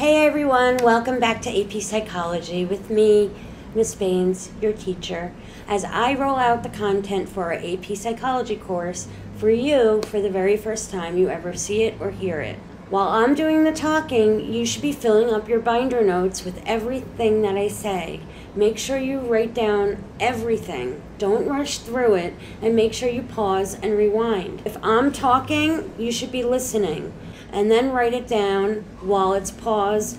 Hey everyone, welcome back to AP Psychology with me, Miss Baines, your teacher, as I roll out the content for our AP Psychology course for you for the very first time you ever see it or hear it. While I'm doing the talking, you should be filling up your binder notes with everything that I say. Make sure you write down everything. Don't rush through it and make sure you pause and rewind. If I'm talking, you should be listening and then write it down while it's paused.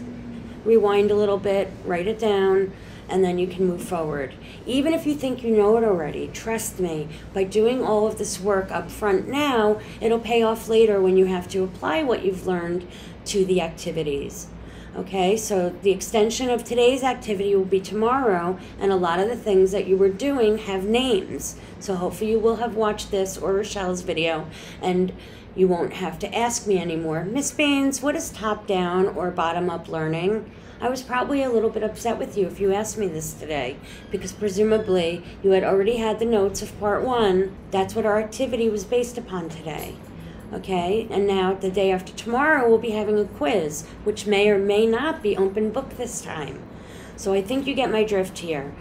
Rewind a little bit, write it down, and then you can move forward. Even if you think you know it already, trust me, by doing all of this work up front now, it'll pay off later when you have to apply what you've learned to the activities. Okay, so the extension of today's activity will be tomorrow, and a lot of the things that you were doing have names. So hopefully you will have watched this or Rochelle's video, and you won't have to ask me anymore. Miss Baines, what is top down or bottom up learning? I was probably a little bit upset with you if you asked me this today, because presumably you had already had the notes of part one. That's what our activity was based upon today. Okay, and now the day after tomorrow, we'll be having a quiz, which may or may not be open book this time. So I think you get my drift here.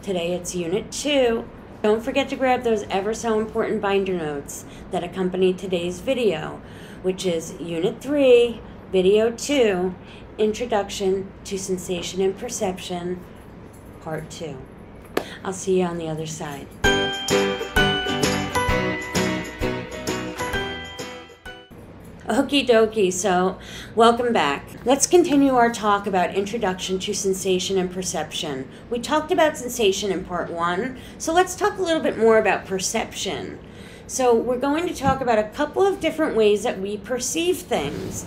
Today it's Unit 2, don't forget to grab those ever so important binder notes that accompany today's video, which is Unit 3, Video 2, Introduction to Sensation and Perception, Part 2. I'll see you on the other side. Okie dokie, so welcome back. Let's continue our talk about introduction to sensation and perception. We talked about sensation in part one, so let's talk a little bit more about perception. So, we're going to talk about a couple of different ways that we perceive things.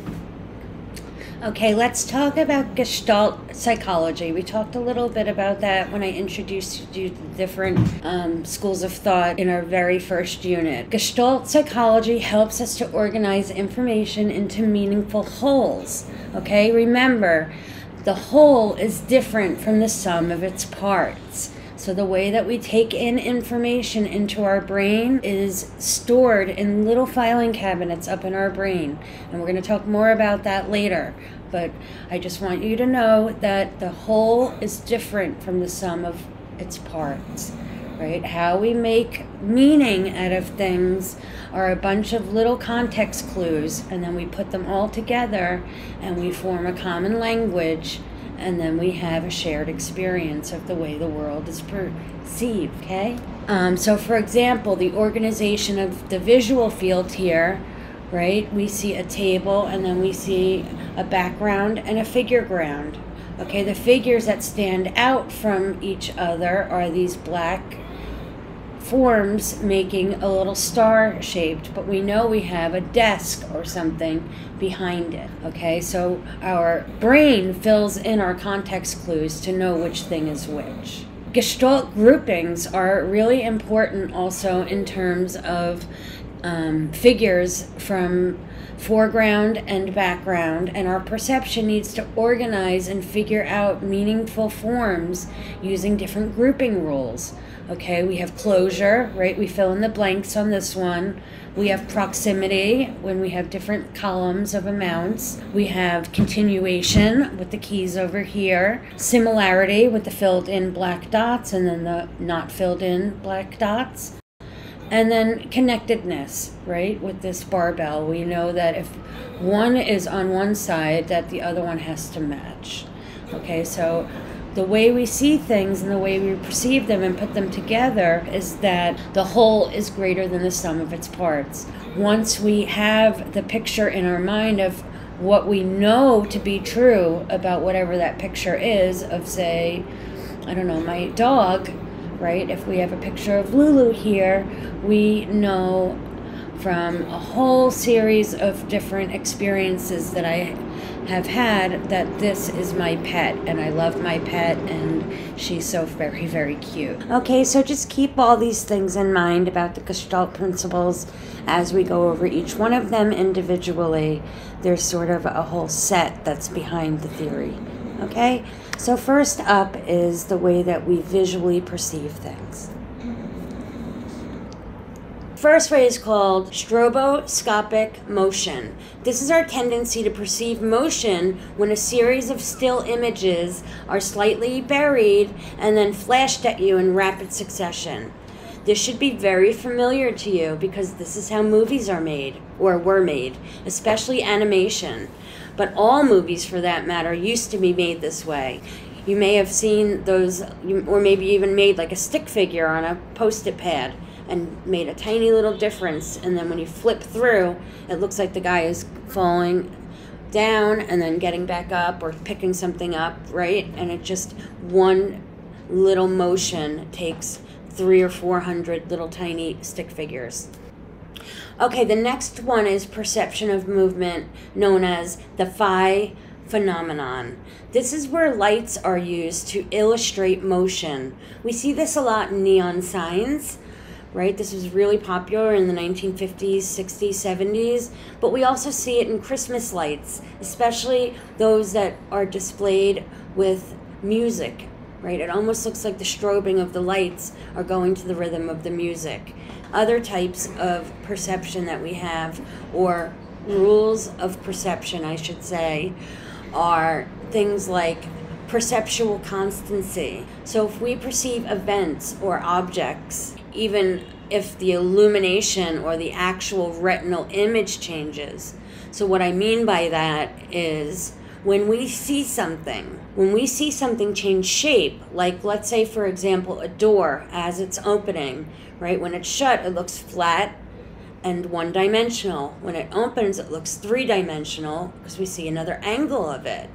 Okay, let's talk about Gestalt psychology. We talked a little bit about that when I introduced you to different um, schools of thought in our very first unit. Gestalt psychology helps us to organize information into meaningful wholes. Okay, remember, the whole is different from the sum of its parts. So, the way that we take in information into our brain is stored in little filing cabinets up in our brain. And we're going to talk more about that later. But I just want you to know that the whole is different from the sum of its parts, right? How we make meaning out of things are a bunch of little context clues, and then we put them all together and we form a common language and then we have a shared experience of the way the world is perceived, okay? Um, so, for example, the organization of the visual field here, right? We see a table and then we see a background and a figure ground. Okay, the figures that stand out from each other are these black forms making a little star shaped, but we know we have a desk or something behind it. Okay, so our brain fills in our context clues to know which thing is which. Gestalt groupings are really important also in terms of um, figures from foreground and background, and our perception needs to organize and figure out meaningful forms using different grouping rules. Okay, we have closure, right? We fill in the blanks on this one. We have proximity when we have different columns of amounts. We have continuation with the keys over here. Similarity with the filled in black dots and then the not filled in black dots. And then connectedness, right? With this barbell, we know that if one is on one side, that the other one has to match. Okay, so the way we see things and the way we perceive them and put them together is that the whole is greater than the sum of its parts. Once we have the picture in our mind of what we know to be true about whatever that picture is, of say, I don't know, my dog, right? If we have a picture of Lulu here, we know from a whole series of different experiences that I have had that this is my pet and I love my pet and she's so very, very cute. Okay, so just keep all these things in mind about the Gestalt principles as we go over each one of them individually. There's sort of a whole set that's behind the theory. Okay? So, first up is the way that we visually perceive things. First way is called stroboscopic motion. This is our tendency to perceive motion when a series of still images are slightly buried and then flashed at you in rapid succession. This should be very familiar to you because this is how movies are made or were made, especially animation. But all movies, for that matter, used to be made this way. You may have seen those, or maybe even made like a stick figure on a post it pad and made a tiny little difference. And then when you flip through, it looks like the guy is falling down and then getting back up or picking something up, right? And it just one little motion takes three or four hundred little tiny stick figures. Okay, the next one is perception of movement, known as the phi phenomenon. This is where lights are used to illustrate motion. We see this a lot in neon signs, right? This was really popular in the 1950s, 60s, 70s, but we also see it in Christmas lights, especially those that are displayed with music, right? It almost looks like the strobing of the lights are going to the rhythm of the music. Other types of perception that we have, or rules of perception, I should say, are things like perceptual constancy. So if we perceive events or objects, even if the illumination or the actual retinal image changes. So what I mean by that is when we see something, when we see something change shape, like let's say, for example, a door as it's opening, right? When it's shut, it looks flat and one dimensional. When it opens, it looks three dimensional because we see another angle of it.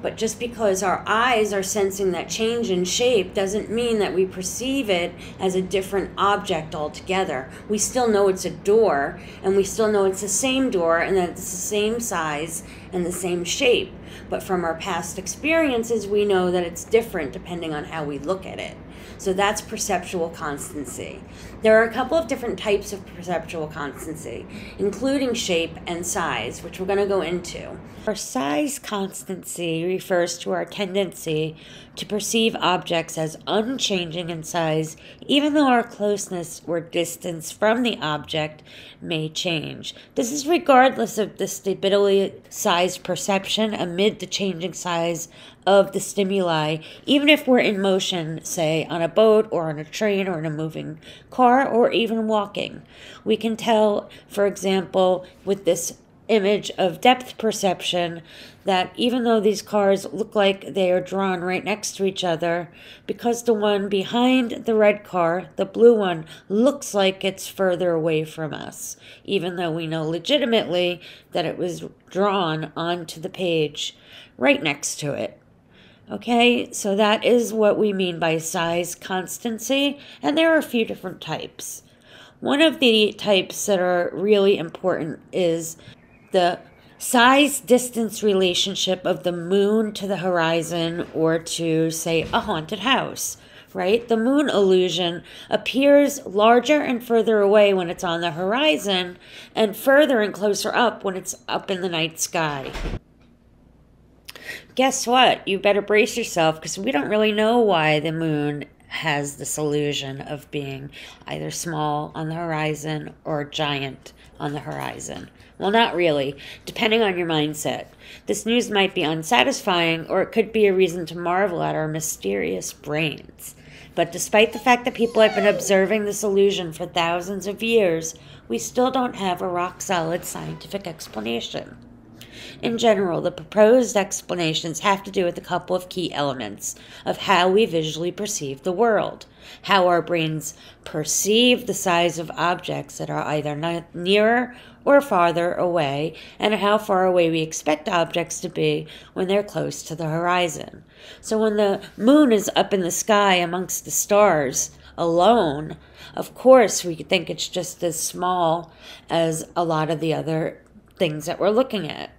But just because our eyes are sensing that change in shape doesn't mean that we perceive it as a different object altogether. We still know it's a door, and we still know it's the same door, and that it's the same size and the same shape. But from our past experiences, we know that it's different depending on how we look at it. So that's perceptual constancy. There are a couple of different types of perceptual constancy, including shape and size, which we're going to go into. Our size constancy refers to our tendency to perceive objects as unchanging in size, even though our closeness or distance from the object may change. This is regardless of the stability size perception amid the changing size of the stimuli, even if we're in motion, say on a boat or on a train or in a moving car or even walking. We can tell, for example, with this image of depth perception that even though these cars look like they are drawn right next to each other, because the one behind the red car, the blue one, looks like it's further away from us, even though we know legitimately that it was drawn onto the page right next to it. Okay, so that is what we mean by size constancy, and there are a few different types. One of the types that are really important is the size distance relationship of the moon to the horizon or to, say, a haunted house, right? The moon illusion appears larger and further away when it's on the horizon and further and closer up when it's up in the night sky guess what? You better brace yourself because we don't really know why the moon has this illusion of being either small on the horizon or giant on the horizon. Well, not really, depending on your mindset. This news might be unsatisfying, or it could be a reason to marvel at our mysterious brains. But despite the fact that people have been observing this illusion for thousands of years, we still don't have a rock solid scientific explanation. In general, the proposed explanations have to do with a couple of key elements of how we visually perceive the world, how our brains perceive the size of objects that are either nearer or farther away, and how far away we expect objects to be when they're close to the horizon. So when the moon is up in the sky amongst the stars, alone, of course, we think it's just as small as a lot of the other things that we're looking at.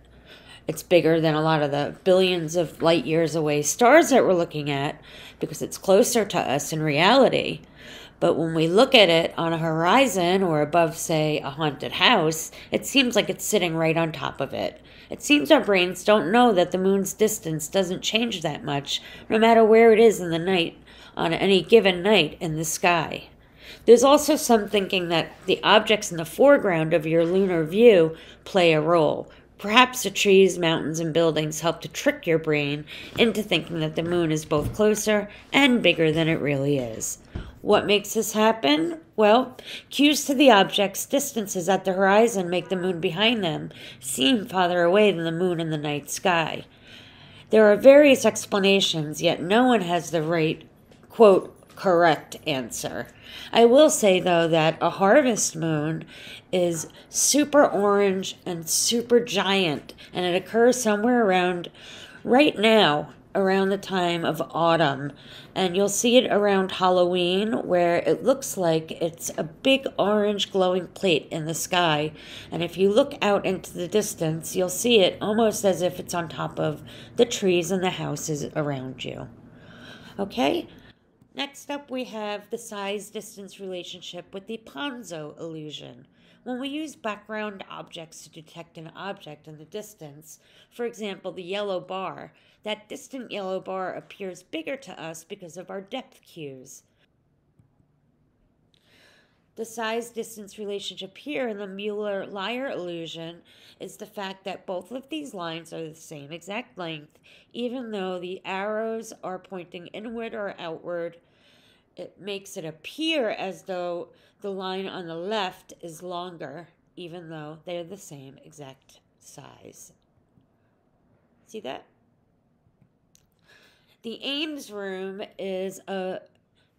It's bigger than a lot of the billions of light years away stars that we're looking at because it's closer to us in reality. But when we look at it on a horizon or above, say, a haunted house, it seems like it's sitting right on top of it. It seems our brains don't know that the moon's distance doesn't change that much, no matter where it is in the night, on any given night in the sky. There's also some thinking that the objects in the foreground of your lunar view play a role. Perhaps the trees, mountains, and buildings help to trick your brain into thinking that the moon is both closer and bigger than it really is. What makes this happen? Well, cues to the objects' distances at the horizon make the moon behind them seem farther away than the moon in the night sky. There are various explanations, yet no one has the right, quote, correct answer. I will say, though, that a harvest moon is super orange and super giant, and it occurs somewhere around right now around the time of autumn. And you'll see it around Halloween, where it looks like it's a big orange glowing plate in the sky. And if you look out into the distance, you'll see it almost as if it's on top of the trees and the houses around you. Okay? Next up, we have the size distance relationship with the Ponzo illusion. When we use background objects to detect an object in the distance, for example, the yellow bar, that distant yellow bar appears bigger to us because of our depth cues. The size distance relationship here in the Mueller Lyer illusion is the fact that both of these lines are the same exact length, even though the arrows are pointing inward or outward it makes it appear as though the line on the left is longer, even though they're the same exact size. See that? The Ames room is a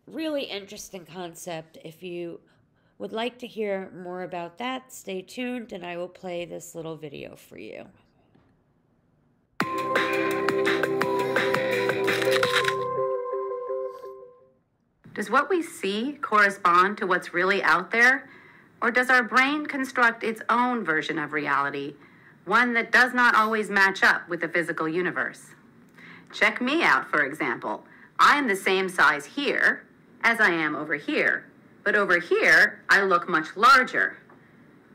really interesting concept. If you would like to hear more about that, stay tuned and I will play this little video for you. Does what we see correspond to what's really out there? Or does our brain construct its own version of reality, one that does not always match up with the physical universe? Check me out, for example. I am the same size here as I am over here, but over here I look much larger.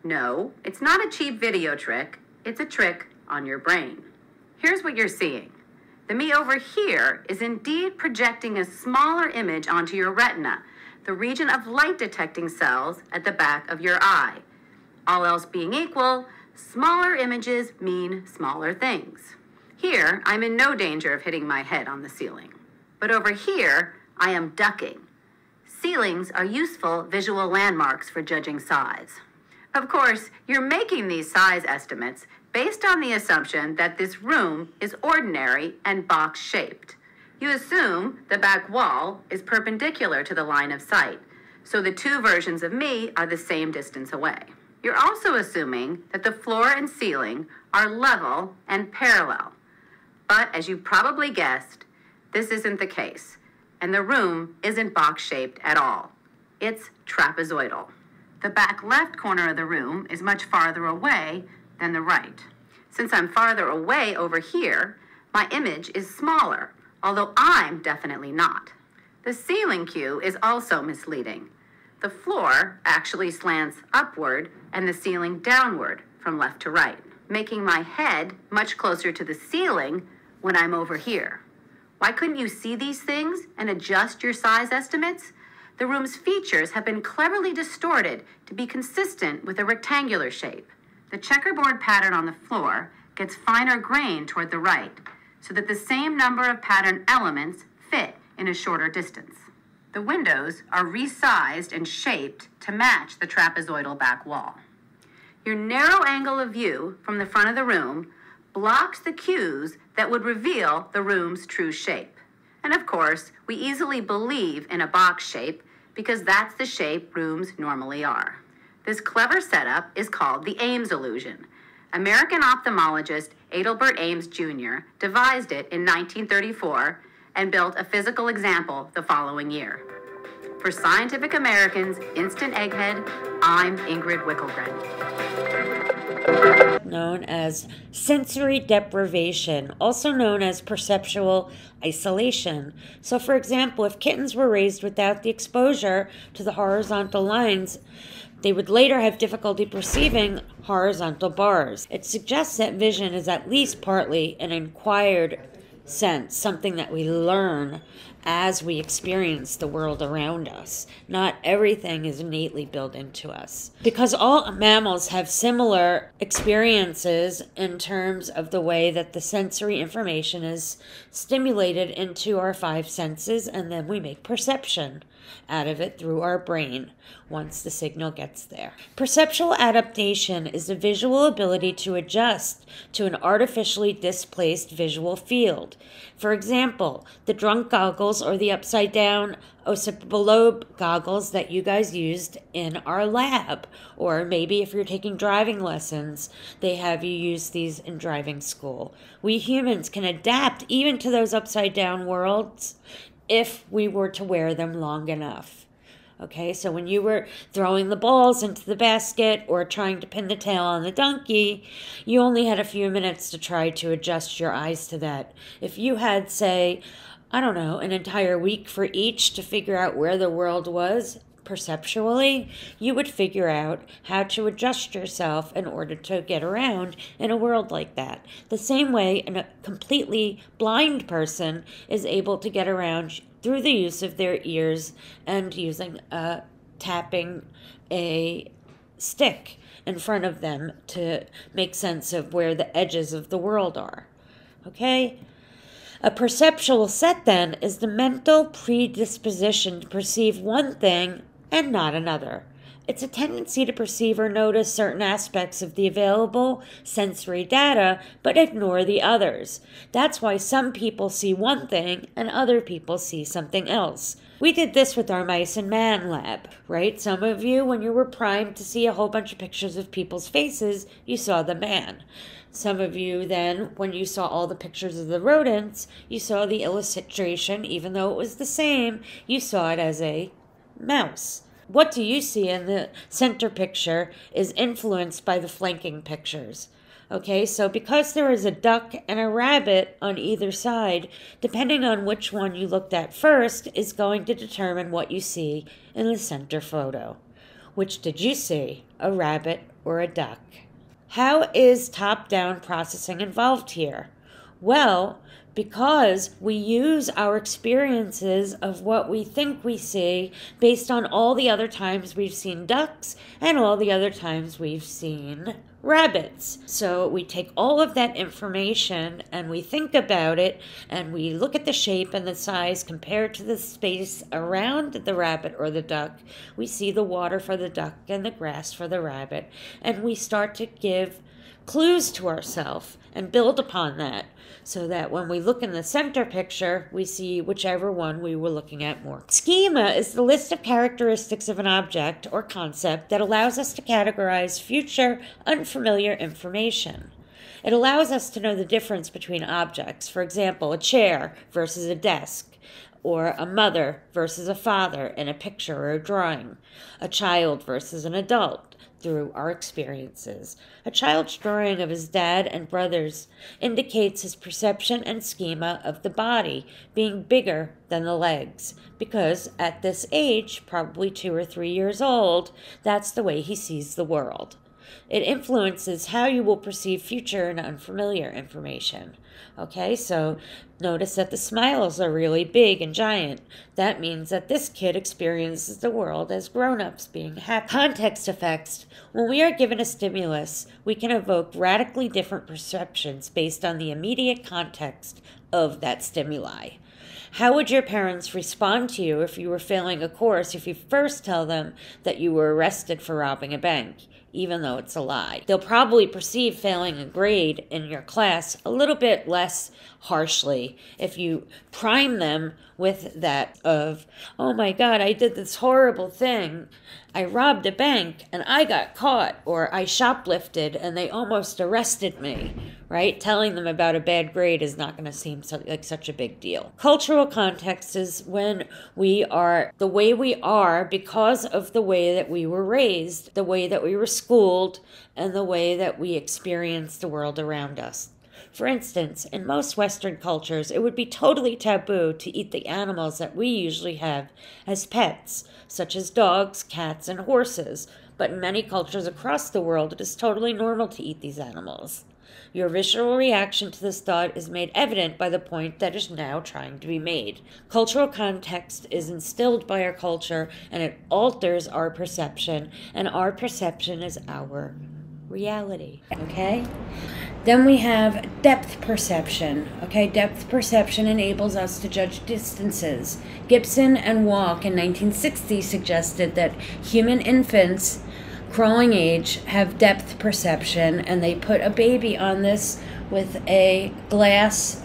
No, it's not a cheap video trick, it's a trick on your brain. Here's what you're seeing. The me over here is indeed projecting a smaller image onto your retina, the region of light detecting cells at the back of your eye. All else being equal, smaller images mean smaller things. Here, I'm in no danger of hitting my head on the ceiling. But over here, I am ducking. Ceilings are useful visual landmarks for judging size. Of course, you're making these size estimates based on the assumption that this room is ordinary and box shaped. You assume the back wall is perpendicular to the line of sight, so the two versions of me are the same distance away. You're also assuming that the floor and ceiling are level and parallel. But as you probably guessed, this isn't the case, and the room isn't box shaped at all. It's trapezoidal. The back left corner of the room is much farther away than the right. Since I'm farther away over here, my image is smaller, although I'm definitely not. The ceiling cue is also misleading. The floor actually slants upward and the ceiling downward from left to right, making my head much closer to the ceiling when I'm over here. Why couldn't you see these things and adjust your size estimates? The room's features have been cleverly distorted to be consistent with a rectangular shape. The checkerboard pattern on the floor gets finer grain toward the right so that the same number of pattern elements fit in a shorter distance. The windows are resized and shaped to match the trapezoidal back wall. Your narrow angle of view from the front of the room blocks the cues that would reveal the room's true shape. And of course, we easily believe in a box shape because that's the shape rooms normally are. This clever setup is called the Ames illusion. American ophthalmologist Adelbert Ames Jr. devised it in 1934 and built a physical example the following year. For Scientific American's Instant Egghead, I'm Ingrid Wickelgren. Known as sensory deprivation, also known as perceptual isolation. So, for example, if kittens were raised without the exposure to the horizontal lines, they would later have difficulty perceiving horizontal bars. It suggests that vision is at least partly an acquired sense, something that we learn as we experience the world around us. Not everything is innately built into us. Because all mammals have similar experiences in terms of the way that the sensory information is stimulated into our five senses, and then we make perception out of it through our brain once the signal gets there. Perceptual adaptation is the visual ability to adjust to an artificially displaced visual field. For example, the drunk goggles or the upside down occipital goggles that you guys used in our lab. Or maybe if you're taking driving lessons, they have you use these in driving school. We humans can adapt even to those upside down worlds if we were to wear them long enough. Okay, so when you were throwing the balls into the basket or trying to pin the tail on the donkey, you only had a few minutes to try to adjust your eyes to that. If you had, say, I don't know, an entire week for each to figure out where the world was, perceptually, you would figure out how to adjust yourself in order to get around in a world like that. The same way a completely blind person is able to get around through the use of their ears and using uh, tapping a stick in front of them to make sense of where the edges of the world are. Okay? A perceptual set, then, is the mental predisposition to perceive one thing and not another. It's a tendency to perceive or notice certain aspects of the available sensory data, but ignore the others. That's why some people see one thing and other people see something else. We did this with our mice and man lab, right? Some of you, when you were primed to see a whole bunch of pictures of people's faces, you saw the man. Some of you then, when you saw all the pictures of the rodents, you saw the illustration, even though it was the same, you saw it as a mouse. What do you see in the center picture is influenced by the flanking pictures. Okay, so because there is a duck and a rabbit on either side, depending on which one you looked at first, is going to determine what you see in the center photo. Which did you see, a rabbit or a duck? How is top down processing involved here? Well, because we use our experiences of what we think we see based on all the other times we've seen ducks and all the other times we've seen rabbits. So we take all of that information and we think about it and we look at the shape and the size compared to the space around the rabbit or the duck. We see the water for the duck and the grass for the rabbit and we start to give clues to ourselves and build upon that so that when we look in the center picture, we see whichever one we were looking at more. Schema is the list of characteristics of an object or concept that allows us to categorize future unfamiliar information. It allows us to know the difference between objects, for example, a chair versus a desk, or a mother versus a father in a picture or a drawing, a child versus an adult, through our experiences. A child's drawing of his dad and brothers indicates his perception and schema of the body being bigger than the legs, because at this age, probably two or three years old, that's the way he sees the world. It influences how you will perceive future and unfamiliar information. Okay, so notice that the smiles are really big and giant. That means that this kid experiences the world as grown ups being happy. Context effects. When we are given a stimulus, we can evoke radically different perceptions based on the immediate context of that stimuli. How would your parents respond to you if you were failing a course if you first tell them that you were arrested for robbing a bank? Even though it's a lie. They'll probably perceive failing a grade in your class a little bit less harshly if you prime them with that of, oh my God, I did this horrible thing. I robbed a bank and I got caught, or I shoplifted and they almost arrested me, right? Telling them about a bad grade is not going to seem so, like such a big deal. Cultural context is when we are the way we are because of the way that we were raised, the way that we were schooled, and the way that we experience the world around us. For instance, in most Western cultures, it would be totally taboo to eat the animals that we usually have as pets, such as dogs, cats, and horses, but in many cultures across the world, it is totally normal to eat these animals. Your visceral reaction to this thought is made evident by the point that is now trying to be made. Cultural context is instilled by our culture and it alters our perception, and our perception is our reality. Okay? Then we have depth perception. Okay, depth perception enables us to judge distances. Gibson and Walk in 1960 suggested that human infants crawling age have depth perception and they put a baby on this with a glass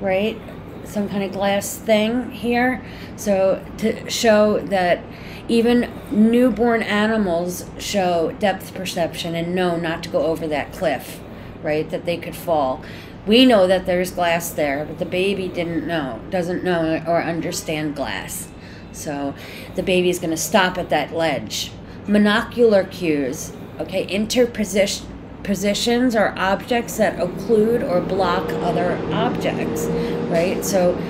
right? Some kind of glass thing here. So to show that even newborn animals show depth perception and know not to go over that cliff right that they could fall. We know that there's glass there but the baby didn't know doesn't know or understand glass. So the baby is going to stop at that ledge monocular cues, okay, interposition positions are objects that occlude or block other objects, right? So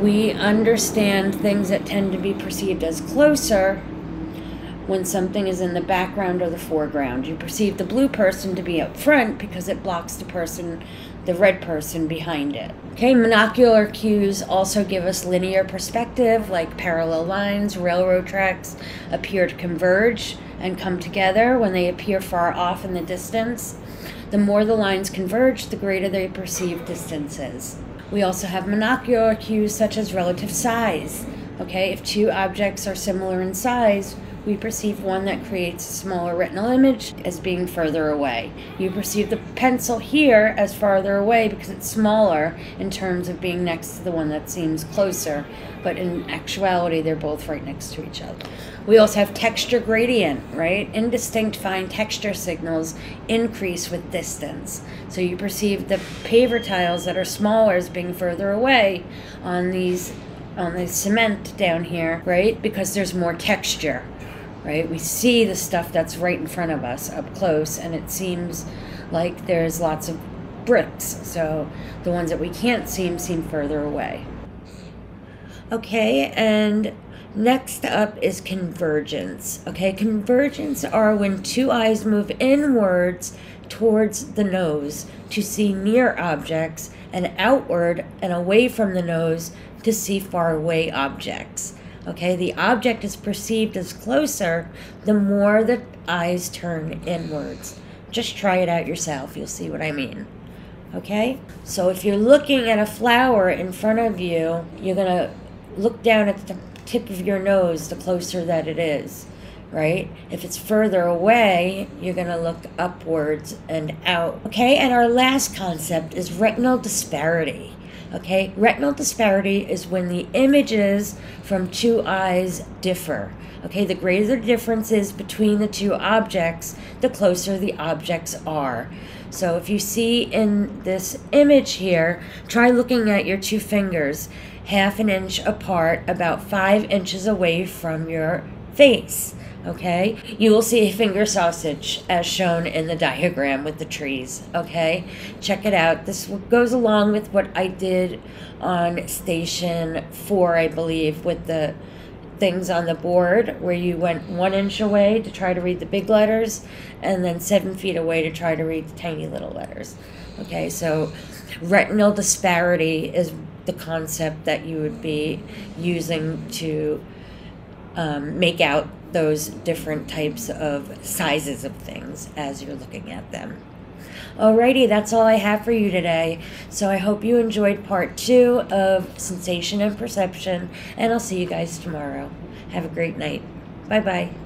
we understand things that tend to be perceived as closer when something is in the background or the foreground. You perceive the blue person to be up front because it blocks the person, the red person behind it. Okay, monocular cues also give us linear perspective, like parallel lines, railroad tracks appear to converge and come together when they appear far off in the distance. The more the lines converge, the greater the perceived distance is. We also have monocular cues such as relative size. Okay, if two objects are similar in size, we perceive one that creates a smaller retinal image as being further away. You perceive the pencil here as farther away because it's smaller in terms of being next to the one that seems closer, but in actuality, they're both right next to each other. We also have texture gradient, right? Indistinct fine texture signals increase with distance. So you perceive the paver tiles that are smaller as being further away on these on the cement down here, right? Because there's more texture right? We see the stuff that's right in front of us up close, and it seems like there's lots of bricks. So the ones that we can't see seem further away. Okay, and next up is convergence. Okay, convergence are when two eyes move inwards towards the nose to see near objects and outward and away from the nose to see far away objects. Okay, the object is perceived as closer the more the eyes turn inwards. Just try it out yourself, you'll see what I mean. Okay, so if you're looking at a flower in front of you, you're gonna look down at the tip of your nose the closer that it is, right? If it's further away, you're gonna look upwards and out. Okay, and our last concept is retinal disparity. Okay, retinal disparity is when the images from two eyes differ. Okay, the greater the difference is between the two objects, the closer the objects are. So if you see in this image here, try looking at your two fingers half an inch apart, about five inches away from your face okay? You will see a finger sausage as shown in the diagram with the trees, okay? Check it out. This goes along with what I did on station four, I believe, with the things on the board where you went one inch away to try to read the big letters and then seven feet away to try to read the tiny little letters. Okay, so retinal disparity is the concept that you would be using to um, make out those different types of sizes of things as you're looking at them. Alrighty, that's all I have for you today. So I hope you enjoyed part two of Sensation and Perception, and I'll see you guys tomorrow. Have a great night. Bye bye.